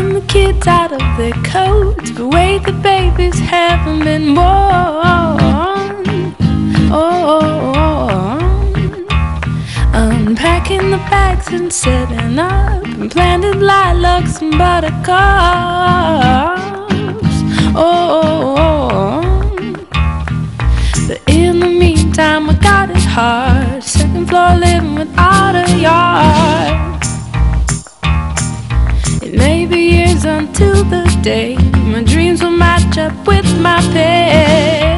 Pulling the kids out of their coats. The way the babies haven't been born. Oh, unpacking the bags and setting up. And planted lilacs and buttercups. Oh, day my dreams will match up with my pay.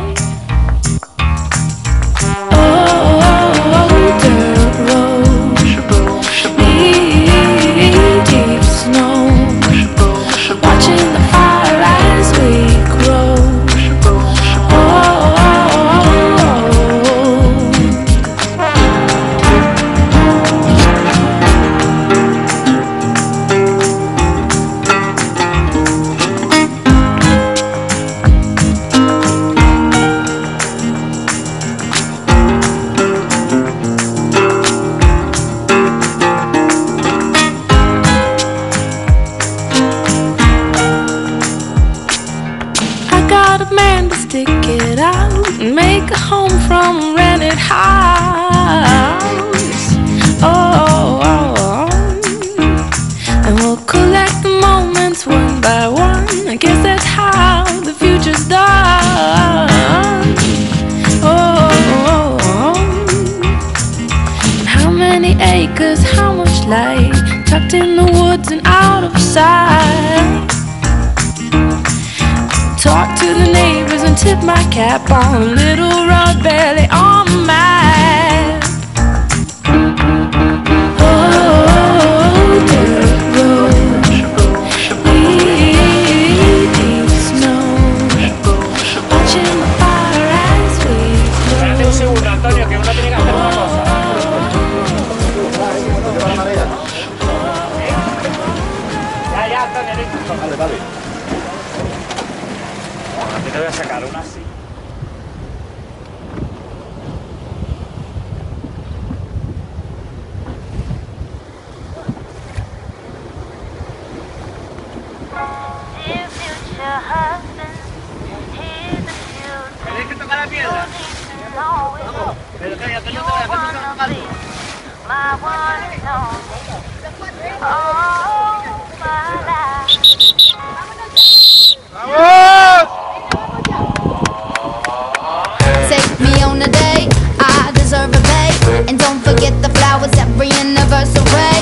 From rented house. Oh, oh, oh. and we'll collect the moments one by one. I guess that's how the future's done. Oh, oh, oh. How many acres, how much light tucked in the woods and out of sight. Talk to the neighbors and tip my cap on. Little rod belly on the Dear future husband, te You my one and only. My life. Take me on a I deserve a. And don't forget the flowers every anniversary.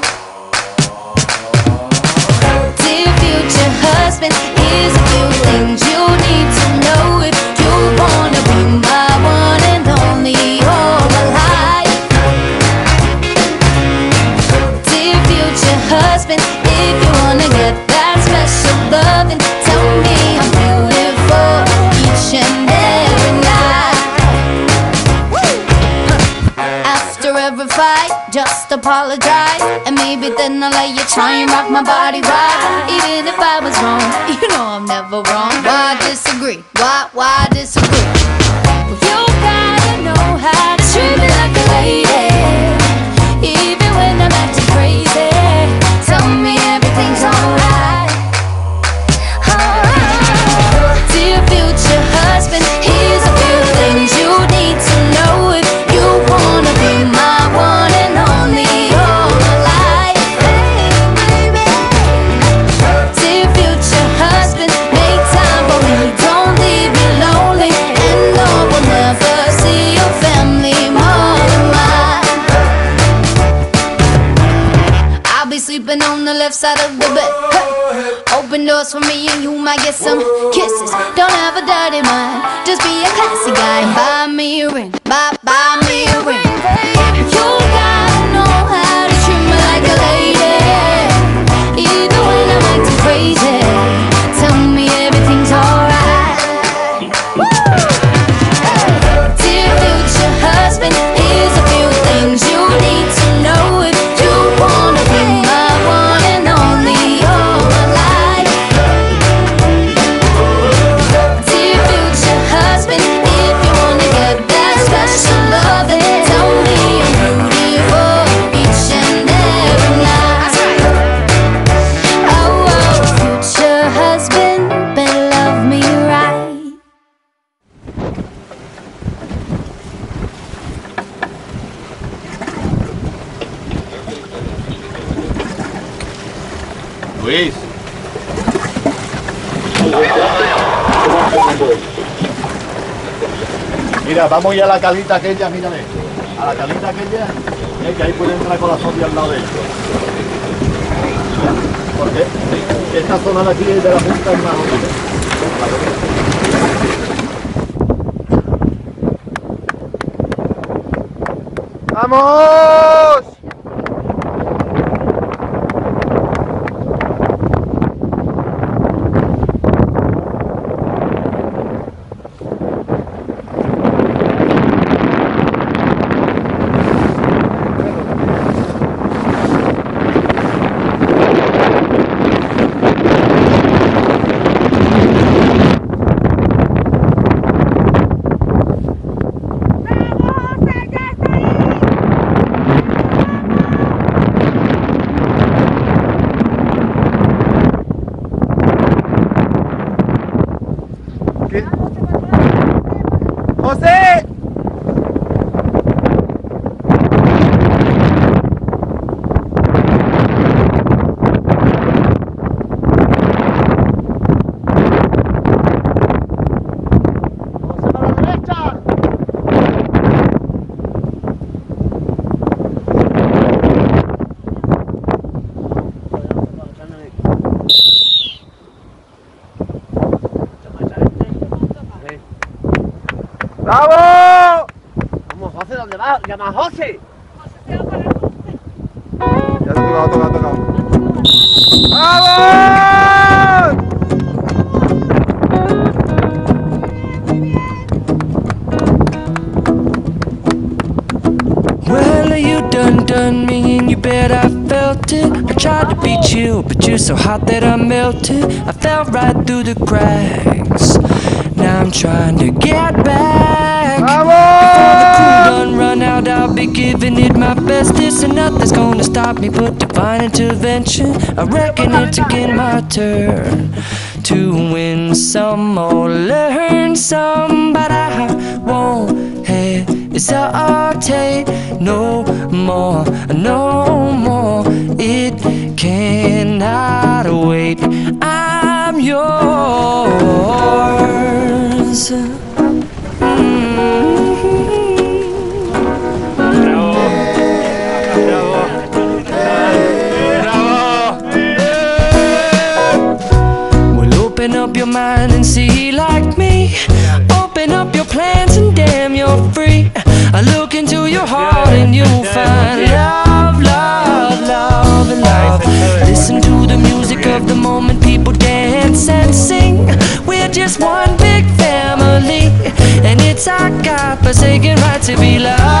Just apologize. And maybe then I'll let you try and rock my body right. Even if I was wrong, you know I'm never wrong. Why disagree? Why, why disagree? Well, you gotta know how Open doors for me and you might get some kisses. Don't have a dirty mind, just be a classy guy. Buy me a ring, buy, buy me a ring. Luis. Mira, vamos ya a la calita aquella, mírame. A la calita aquella, que ahí puede entrar con la socia al lado de ellos. Porque esta zona de aquí es de la punta es más. ¡Vamos! ¿Dónde vas? Llama a José. Ya ha tocado, ha tocado, ha tocado. ¡Vamos! Well, you done done me and you bet I felt it. I tried to beat you, but you're so hot that I melted. I fell right through the cracks. Now I'm trying to get back. Giving it my best. This and nothing's gonna stop me but divine intervention. I reckon it's again my turn to win some or learn some, but I won't hesitate no more, no more. It cannot wait. Mind and see like me. Open up your plans and damn, you're free. I look into your heart and you'll find love, love, love, and love. Listen to the music of the moment, people dance and sing. We're just one big family, and it's our God-forsaken right to be loved,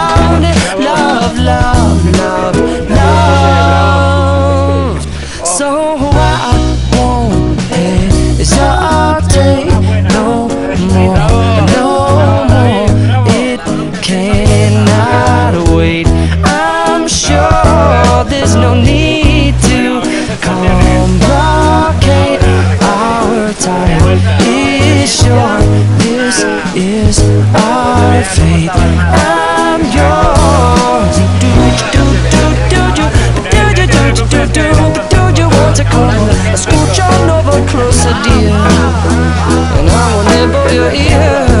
cannot wait. I'm sure there's no need to complicate. Our time is short. This is our fate. I'm yours. Do do do do do do do do do do do you want to come? Scooch on over closer, dear, and I will nibble your ear.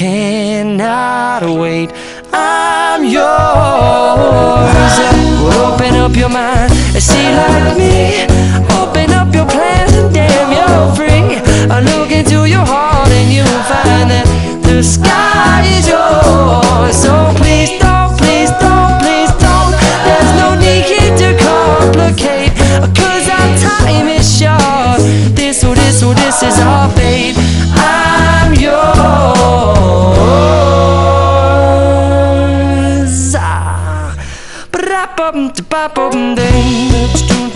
cannot wait. I'm yours. Well, open up your mind and see like me. Open up your plans and damn, you're free. I look into your heart and you'll find that the sky is yours. So please don't, please don't, please don't. There's no need here to complicate. Cause our time is short. This, oh, this, oh, this is our fate. Bop bop bop day.